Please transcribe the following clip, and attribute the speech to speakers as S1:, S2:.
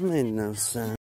S1: Made no sense.